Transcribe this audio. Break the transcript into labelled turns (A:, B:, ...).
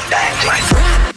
A: like that. Like